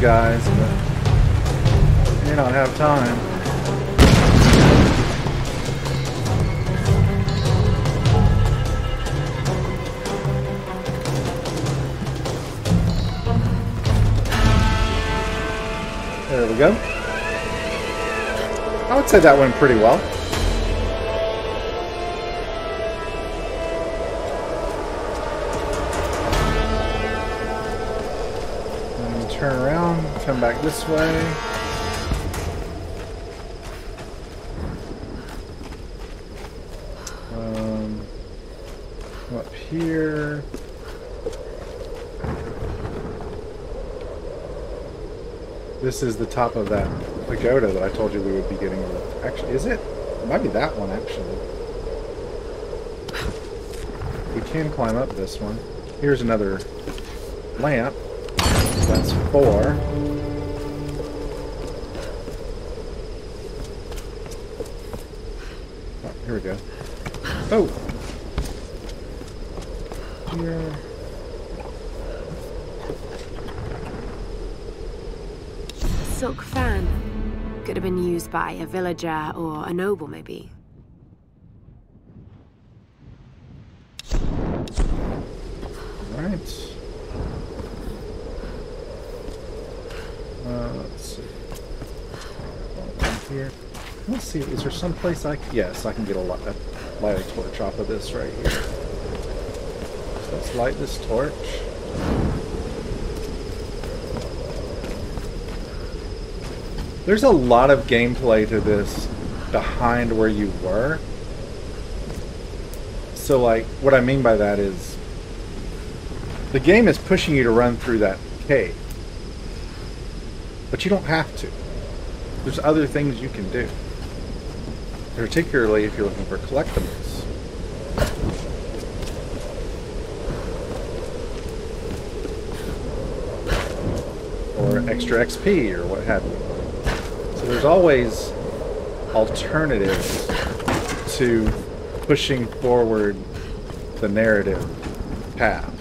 guys, but may not have time. There we go. I would say that went pretty well. Turn around, come back this way. Um, up here. This is the top of that pagoda that I told you we would be getting. Actually, is it? It might be that one, actually. We can climb up this one. Here's another lamp. That's four. Oh, here we go. Oh! Here. Silk fan. Could have been used by a villager or a noble, maybe. Right. Uh, let's see. Down here. Let's see. Is there some place I can? Yes, I can get a, li a light a torch off of this right here. So let's light this torch. There's a lot of gameplay to this behind where you were. So, like, what I mean by that is the game is pushing you to run through that cave. But you don't have to. There's other things you can do. Particularly if you're looking for collectibles. Or extra XP or what have you. So there's always alternatives to pushing forward the narrative path.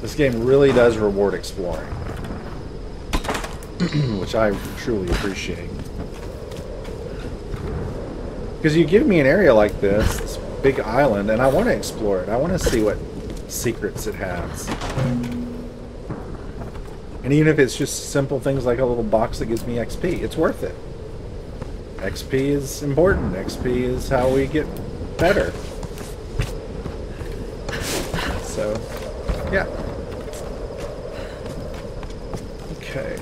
This game really does reward exploring, which I truly appreciate. Because you give me an area like this, this big island, and I want to explore it. I want to see what secrets it has. And even if it's just simple things like a little box that gives me XP, it's worth it. XP is important. XP is how we get better. So, yeah. Okay,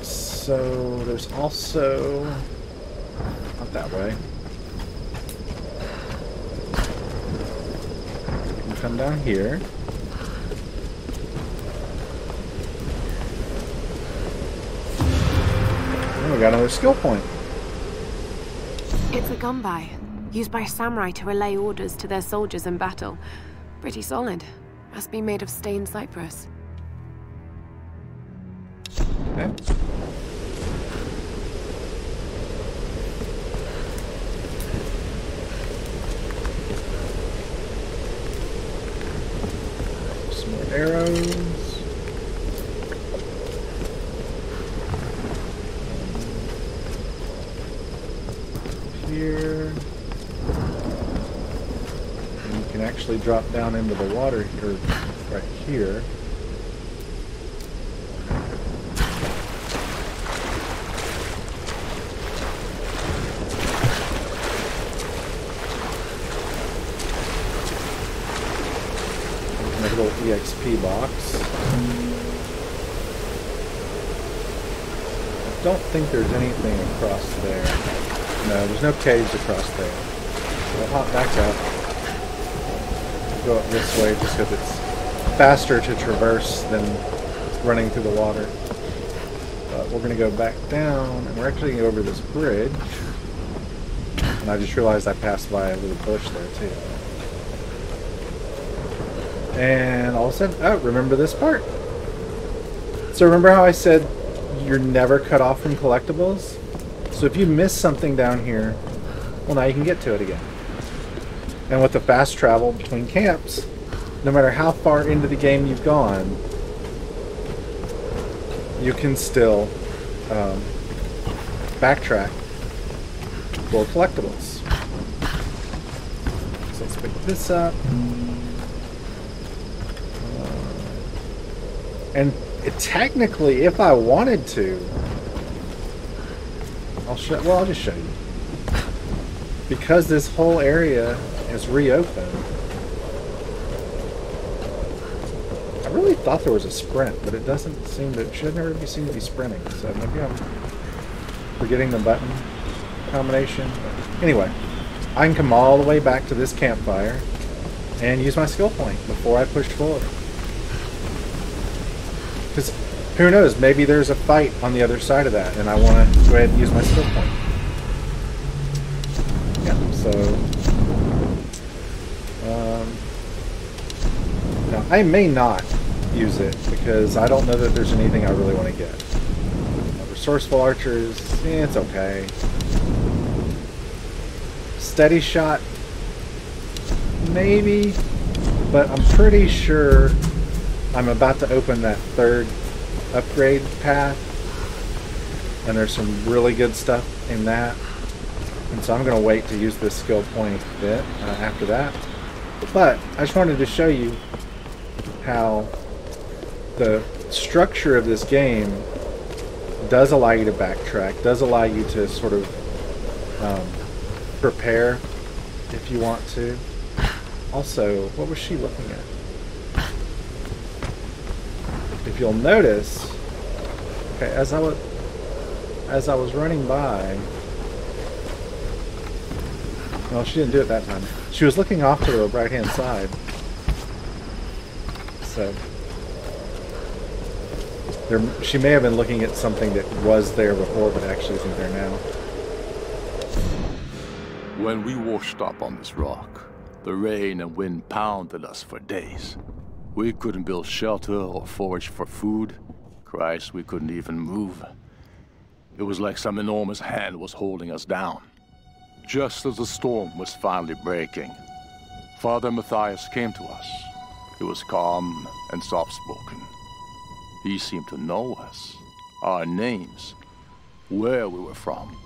so there's also... Not that way. Come down here. Oh, we got another skill point. It's a gunbai, used by samurai to relay orders to their soldiers in battle. Pretty solid. Must be made of stained cypress. Okay. Some more arrows. Here. And you can actually drop down into the water here, right here. Make a little EXP box. I don't think there's anything across there. No, there's no caves across there. So I'll hop back up. Go up this way just because it's faster to traverse than running through the water. But we're going to go back down, and we're actually over this bridge. And I just realized I passed by a little bush there too. And all of a sudden, oh, remember this part. So remember how I said you're never cut off from collectibles? So if you miss something down here, well now you can get to it again. And with the fast travel between camps, no matter how far into the game you've gone, you can still um, backtrack for collectibles. So let's pick this up. And technically, if I wanted to, I'll show. Well, I'll just show you. Because this whole area is reopened. I really thought there was a sprint, but it doesn't seem to. Should never be seen to be sprinting. So maybe I'm forgetting the button combination. Anyway, I can come all the way back to this campfire and use my skill point before I push forward. Who knows, maybe there's a fight on the other side of that and I want to go ahead and use my skill point. Yeah, so... Um, now, I may not use it because I don't know that there's anything I really want to get. Resourceful archers, eh, it's okay. Steady shot, maybe, but I'm pretty sure I'm about to open that third upgrade path, and there's some really good stuff in that. And so I'm going to wait to use this skill point bit uh, after that. But I just wanted to show you how the structure of this game does allow you to backtrack, does allow you to sort of um, prepare if you want to. Also, what was she looking at? If you'll notice, okay, as I was as I was running by, well, she didn't do it that time. She was looking off to the right hand side. So there, she may have been looking at something that was there before, but actually isn't there now. When we washed up on this rock, the rain and wind pounded us for days. We couldn't build shelter or forage for food. Christ, we couldn't even move. It was like some enormous hand was holding us down. Just as the storm was finally breaking, Father Matthias came to us. He was calm and soft-spoken. He seemed to know us, our names, where we were from.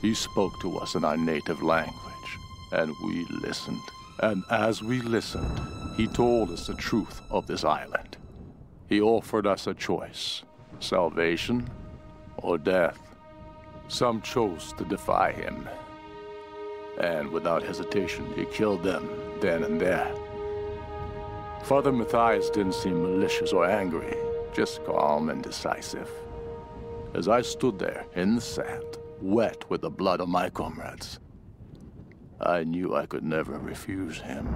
He spoke to us in our native language, and we listened. And as we listened, he told us the truth of this island. He offered us a choice salvation or death. Some chose to defy him, and without hesitation, he killed them then and there. Father Matthias didn't seem malicious or angry just calm and decisive. As I stood there in the sand, wet with the blood of my comrades, I knew I could never refuse him.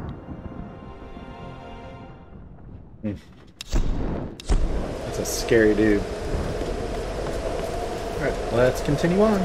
Mm. That's a scary dude. Alright, let's continue on.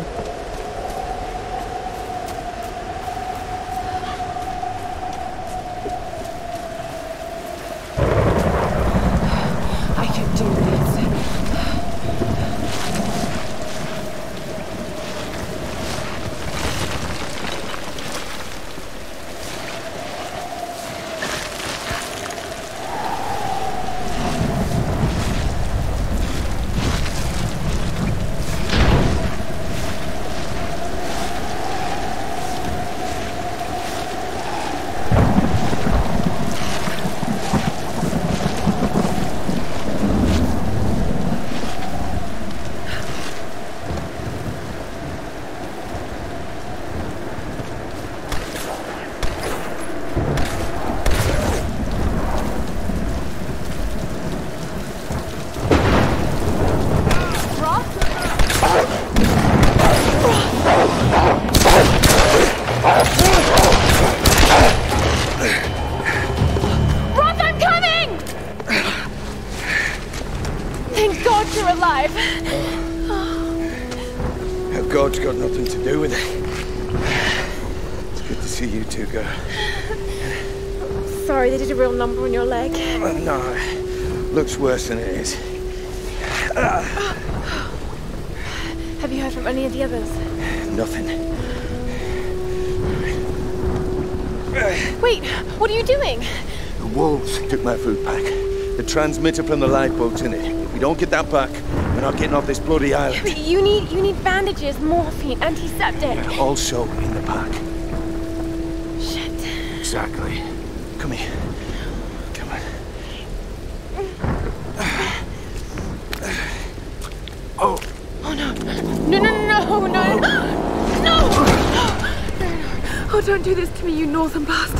Worse than it is. Ah. Have you heard from any of the others? Nothing. Wait, what are you doing? The wolves took my food pack. The transmitter from the lifeboat's in it. If we don't get that back, We're not getting off this bloody island. But you need you need bandages, morphine, antiseptic. Also in the pack. Shit. Exactly. Come here. Come on. Oh, Oh no. No no no no no no no! Oh don't do this to me, you northern bastard.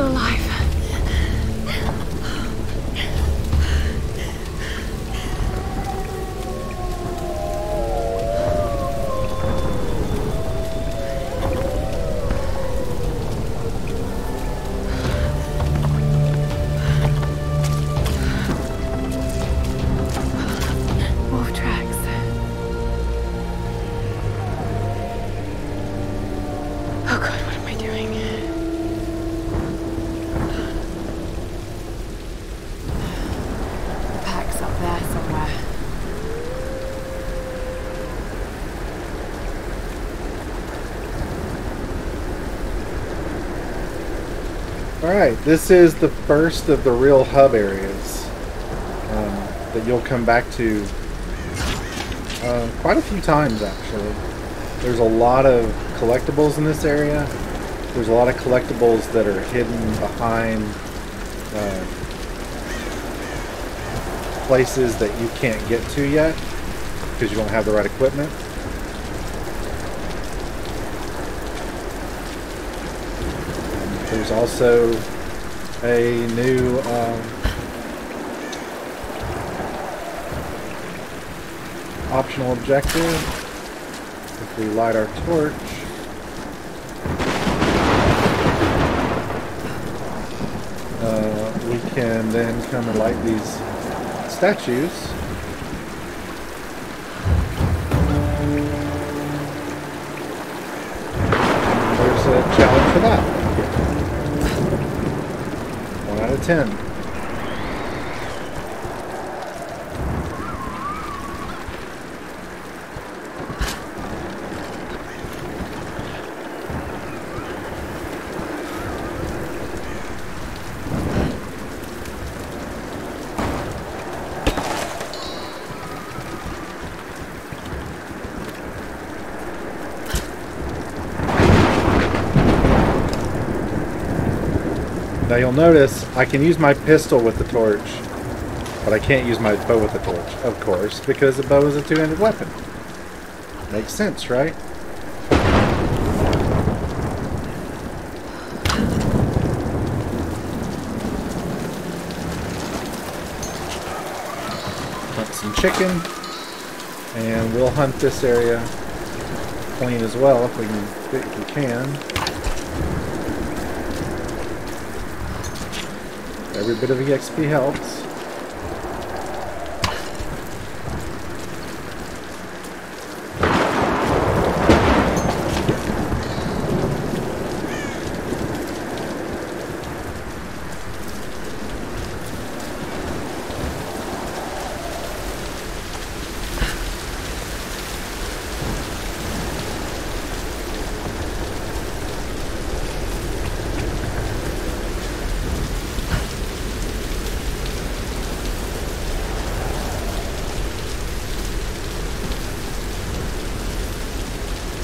Still alive. Alright, this is the first of the real hub areas um, that you'll come back to uh, quite a few times actually. There's a lot of collectibles in this area. There's a lot of collectibles that are hidden behind uh, places that you can't get to yet because you don't have the right equipment. There's also a new um, optional objective. If we light our torch, uh, we can then come and light these statues. out of 10. You'll notice I can use my pistol with the torch, but I can't use my bow with the torch, of course, because the bow is a two-handed weapon. Makes sense, right? Hunt some chicken, and we'll hunt this area clean as well if we can. If we can. Every bit of EXP helps.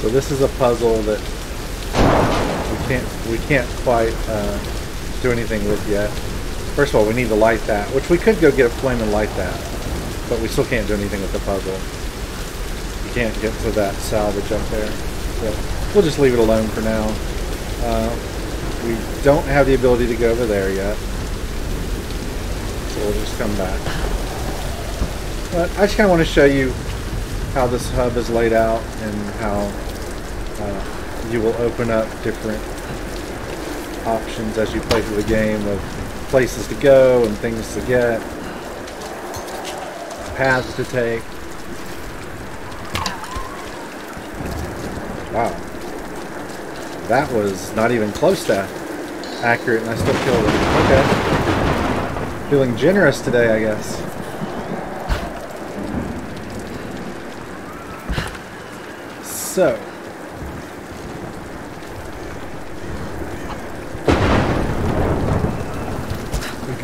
So this is a puzzle that we can't we can't quite uh, do anything with yet. First of all, we need to light that, which we could go get a flame and light that, but we still can't do anything with the puzzle. You can't get to that salvage up there, so we'll just leave it alone for now. Uh, we don't have the ability to go over there yet, so we'll just come back. But I just kind of want to show you how this hub is laid out and how uh, you will open up different options as you play through the game of places to go and things to get, paths to take. Wow. That was not even close to accurate, and I still killed it. Okay. Feeling generous today, I guess. So.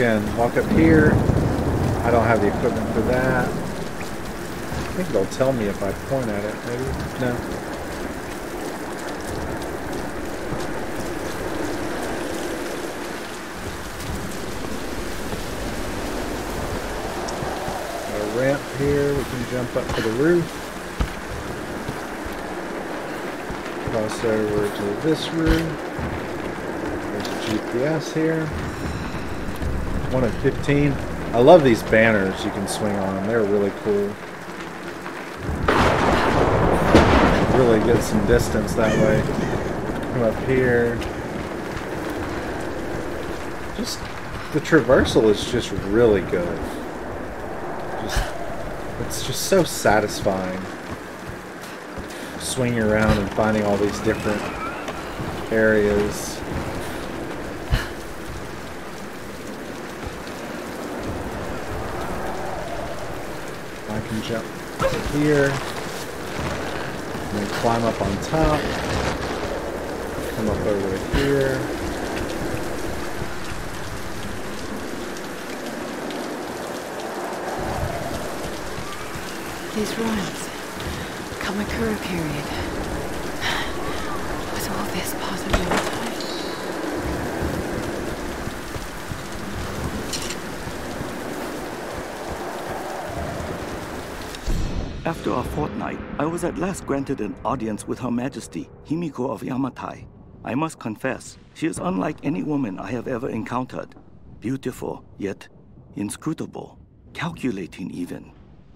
Again, walk up here. I don't have the equipment for that. I think it'll tell me if I point at it, maybe? No. Got a ramp here, we can jump up to the roof. Cross over to this room. There's a GPS here. One of 15. I love these banners you can swing on. They're really cool. Really get some distance that way. Come up here. Just the traversal is just really good. Just it's just so satisfying. Swinging around and finding all these different areas. I can jump here, and then climb up on top, come up over here. These ruins. Kamakura period. Was all this part of Yamatai? After a fortnight, I was at last granted an audience with Her Majesty, Himiko of Yamatai. I must confess, she is unlike any woman I have ever encountered. Beautiful, yet inscrutable, calculating even.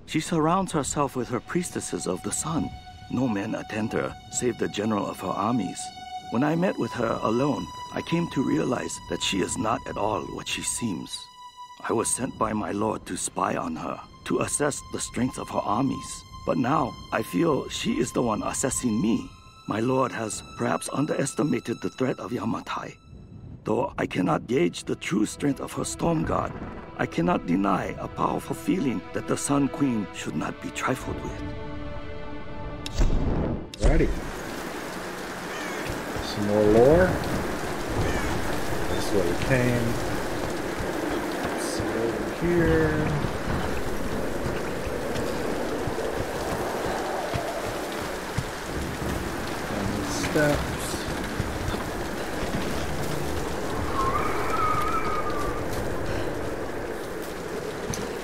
She surrounds herself with her priestesses of the sun. No men attend her, save the general of her armies. When I met with her alone, I came to realize that she is not at all what she seems. I was sent by my lord to spy on her, to assess the strength of her armies. But now I feel she is the one assessing me. My lord has perhaps underestimated the threat of Yamatai. Though I cannot gauge the true strength of her storm god, I cannot deny a powerful feeling that the Sun Queen should not be trifled with. Alrighty. Some more lore. This way we came. Let's see over here.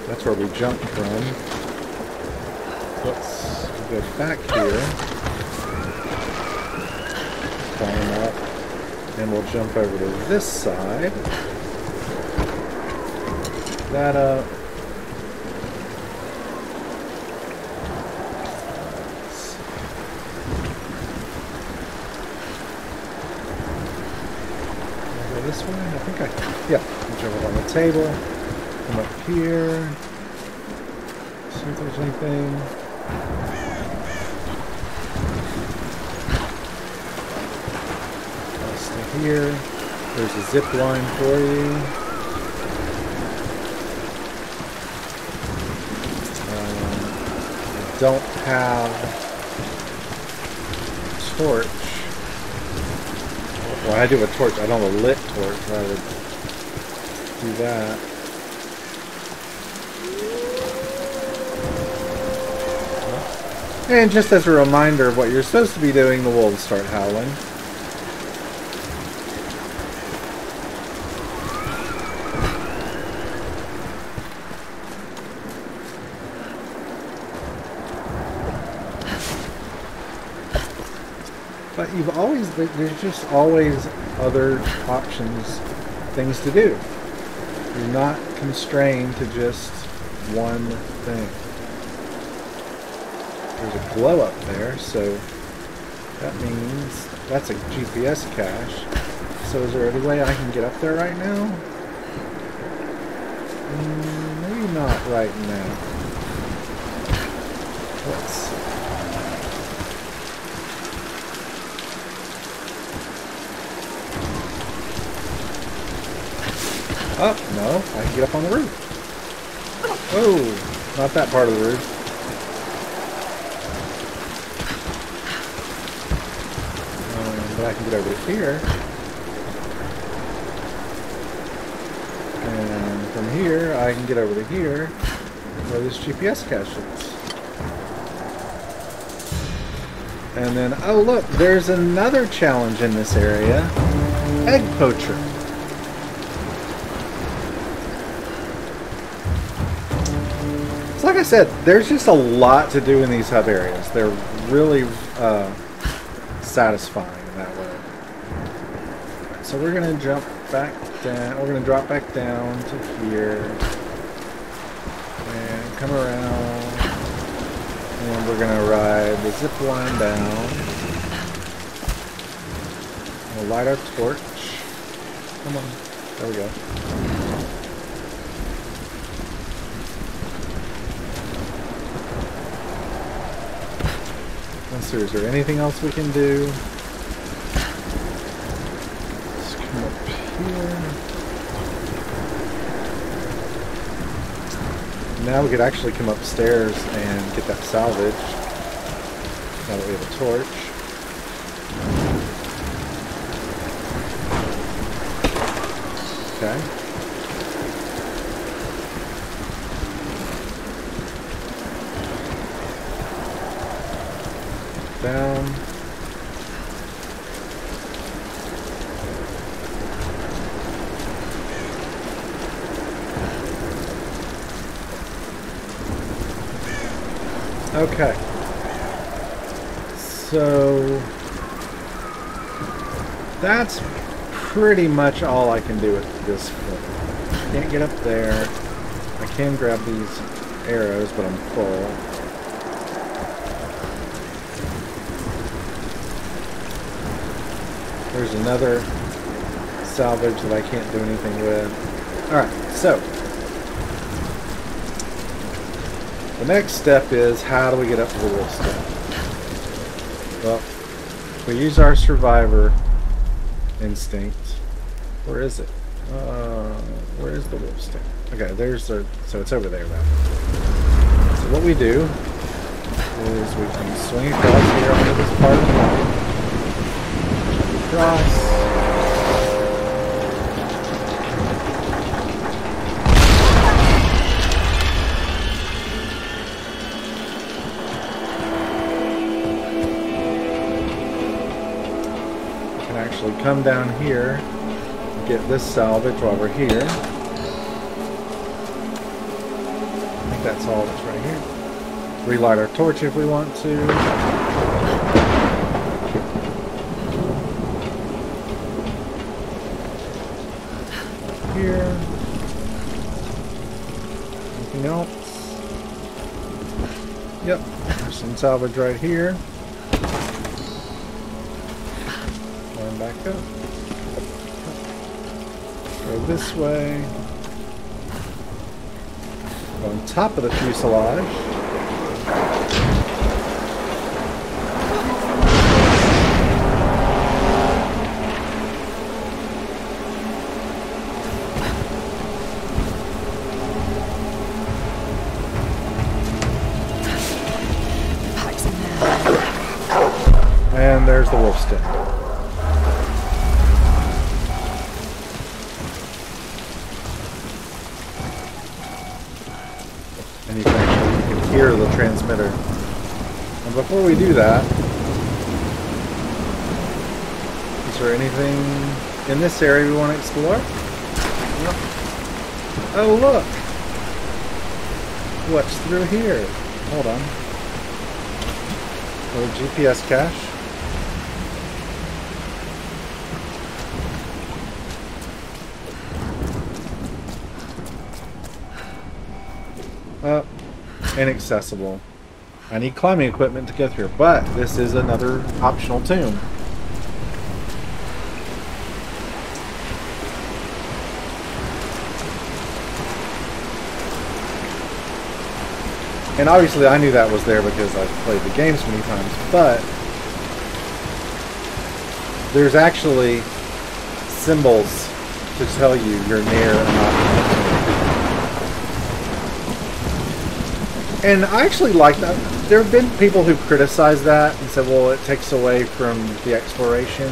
That's where we jumped from. Let's go back here. Climb up. And we'll jump over to this side. That up. Go I. Yeah. Jump up on the table. Come up here. See if there's anything. Stay here. There's a zip line for you. Um, don't have torch. Well, I do a torch. I don't have a lit torch. I would do that. And just as a reminder of what you're supposed to be doing, the wolves start howling. You've always, there's just always other options, things to do. You're not constrained to just one thing. There's a glow up there, so that means that's a GPS cache. So is there any way I can get up there right now? Mm, maybe not right now. Let's see. Oh, no, I can get up on the roof. Oh, not that part of the roof. Um, but I can get over here. And from here, I can get over to here, where this GPS cache is. And then, oh look, there's another challenge in this area. Egg Poacher. Said, there's just a lot to do in these hub areas. They're really uh, satisfying in that way. So we're going to jump back down. We're going to drop back down to here. And come around. And we're going to ride the zip line down. We'll light our torch. Come on. There we go. Let's is there anything else we can do? Let's come up here. Now we could actually come upstairs and get that salvage. Now that we have a torch. Okay. Down. Okay. So that's pretty much all I can do with this point. Can't get up there. I can grab these arrows, but I'm full. There's another salvage that I can't do anything with. Alright, so the next step is how do we get up to the wolf step? Well, we use our survivor instinct. Where is it? Uh, where is the wolf step? Okay, there's the, so it's over there now. So what we do is we can swing across here onto this part of the. Across. Actually come down here, get this salvage while we're here. I think that's all that's right here. Relight our torch if we want to. Here. Anything else? Yep, there's some salvage right here. This way. On top of the fuselage. And there's the wolf's den. Transmitter. And before we do that, is there anything in this area we want to explore? Oh look! What's through here? Hold on. Little GPS cache. Uh, inaccessible. I need climbing equipment to get through, but this is another optional tomb. And obviously I knew that was there because I've played the games many times, but there's actually symbols to tell you you're near an optimal And I actually like that. There have been people who criticize that and said, well, it takes away from the exploration.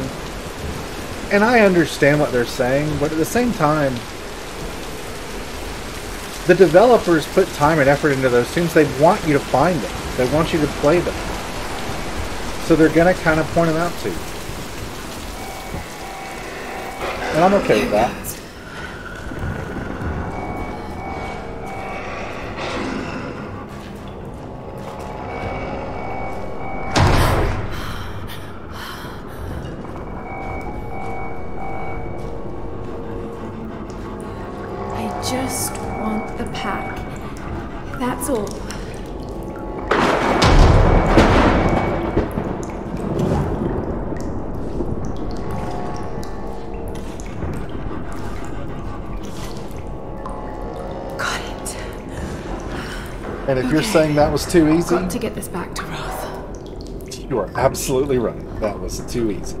And I understand what they're saying, but at the same time, the developers put time and effort into those tombs. They want you to find them. They want you to play them. So they're going to kind of point them out to you. And I'm okay with that. Just want the pack. That's all. Got it. And if you're saying that was too easy, Got to get this back to Roth. you are absolutely right. That was too easy.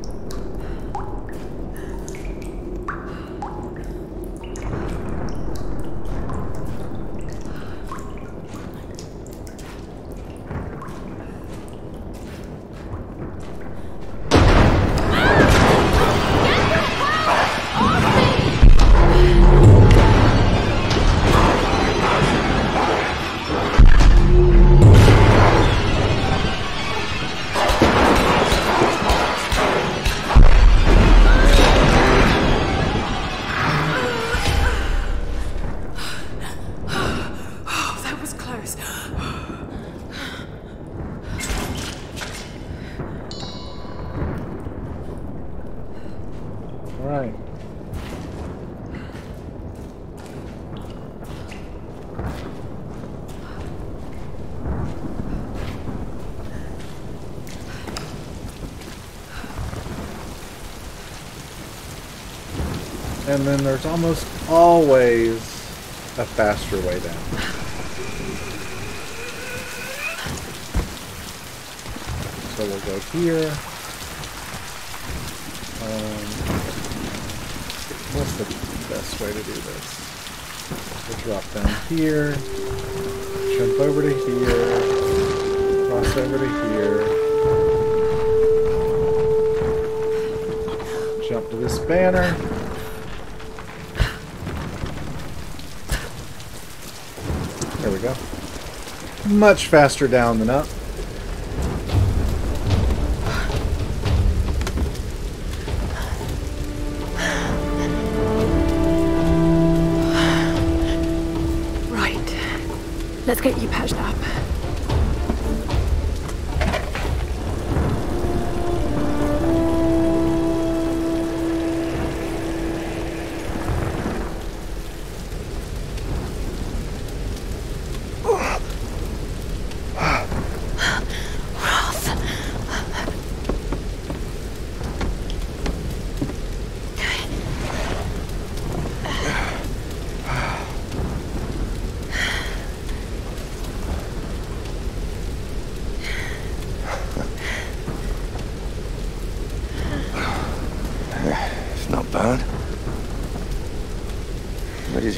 And then there's almost always a faster way down. So we'll go here. Um, what's the best way to do this? We'll drop down here, jump over to here, cross over to here, jump to this banner. We go. Much faster down than up. Right. Let's get you patched up.